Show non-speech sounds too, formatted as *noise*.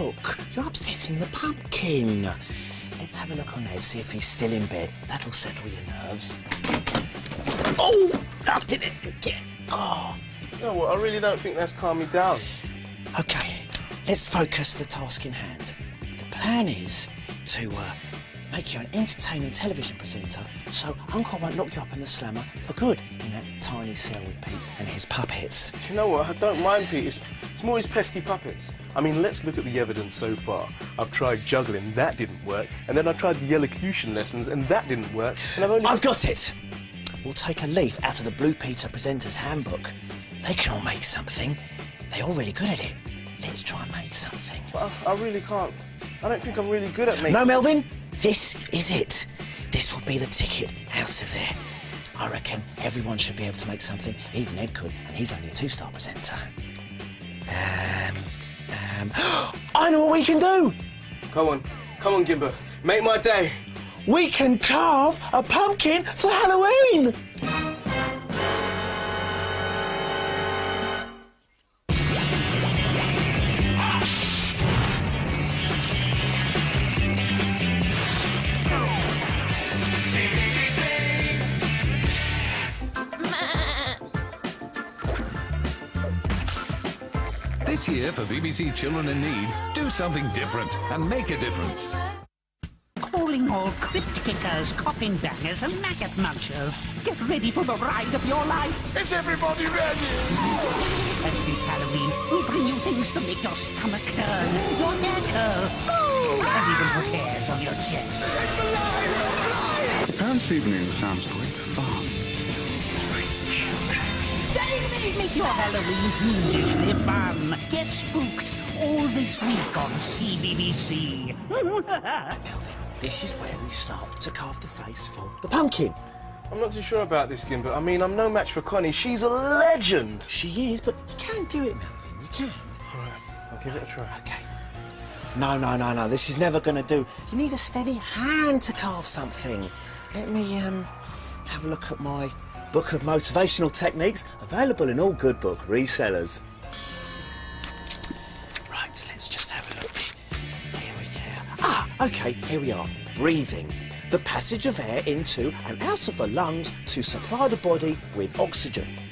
look, you're upsetting the pumpkin. Let's have a look on there, see if he's still in bed. That'll settle your nerves. Oh, I did it again. Oh. You know what, I really don't think that's calmed me down. Okay, let's focus the task in hand. The plan is to uh, make you an entertaining television presenter so Uncle won't lock you up in the slammer for good in that tiny cell with Pete and his puppets. You know what, I don't mind Pete, it's, it's more his pesky puppets. I mean, let's look at the evidence so far. I've tried juggling, that didn't work, and then I tried the elocution lessons, and that didn't work, and I've only... I've got it! We'll take a leaf out of the Blue Peter Presenter's Handbook. They can all make something. They're all really good at it. Let's try and make something. I, I really can't. I don't think I'm really good at making... No, Melvin, this is it. This will be the ticket out of there. I reckon everyone should be able to make something. Even Ed could, and he's only a two-star presenter. Um, um... *gasps* I know what we can do! Come on, come on, Gimba. Make my day. We can carve a pumpkin for Halloween! This year for BBC Children in Need, do something different and make a difference. Calling all crypt kickers, coffin bangers, and maggot munchers. Get ready for the ride of your life. Is everybody ready? As this Halloween, we'll bring you things to make your stomach turn, your neck curl, and even put hairs on your chest. Parents' evening sounds great Make your Halloween fiendishly fun. Get spooked all this week on CBBC. Melvin, *laughs* this is where we start to carve the face for the pumpkin. I'm not too sure about this, Gimba. I mean, I'm no match for Connie. She's a legend. She is, but you can do it, Melvin. You can. All right, I'll give it a try. Okay. No, no, no, no. This is never going to do. You need a steady hand to carve something. Let me um have a look at my book of motivational techniques, available in all good book resellers. Right, let's just have a look. Here we go. Ah, okay, here we are. Breathing. The passage of air into and out of the lungs to supply the body with oxygen.